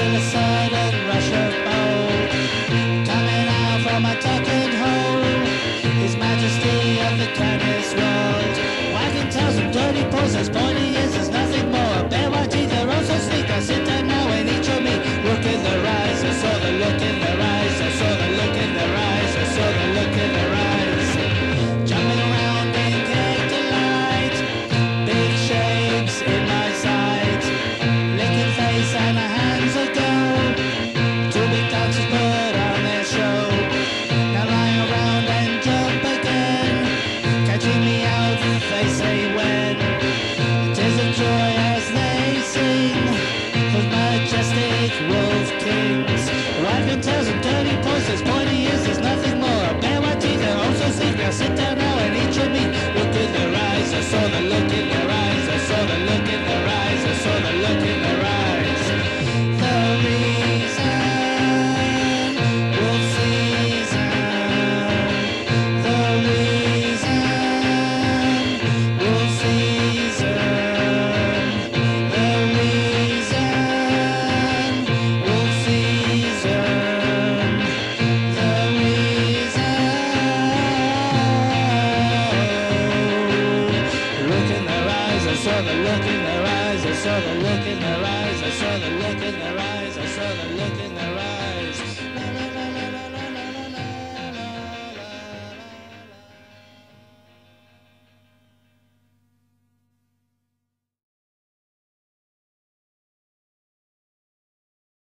to the side and rush. Coming out from a talking hole, His Majesty of the Cannabis World. Wagging tails and dirty poses, pointing as kings. Wife and tails and dirty voices, pointy ears, there's nothing more. Bare white teeth and also sick, now sit down the look in their eyes, I saw the look in their eyes, I saw the look in their eyes, I saw the look in